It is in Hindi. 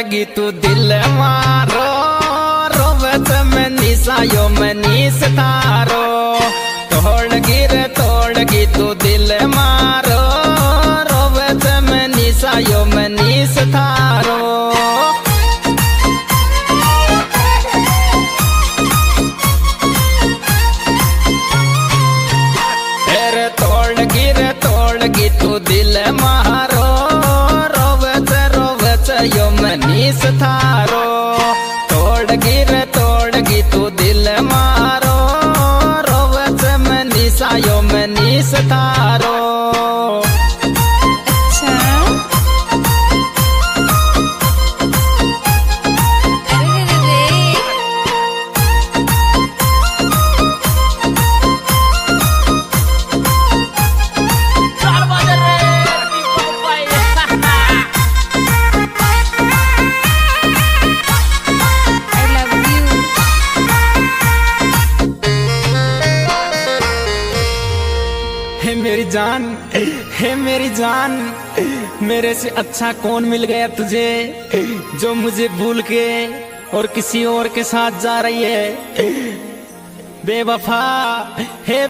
लगी तू दिल मारो रोवत में निशायो में निस थारो। तोड़ गिर, तोड़ गी तू दिल मारो रोवत में निशायो में निस थारो। तोड़ गिर, तोड़ गी तू दिल मारो। तू दिल मारो रोवत मनीषा यो मनीष निस हे मेरी जान, है मेरी जान, मेरे से अच्छा कौन मिल गया तुझे, जो मुझे भूल के और किसी और के साथ जा रही है? बेवफा, हे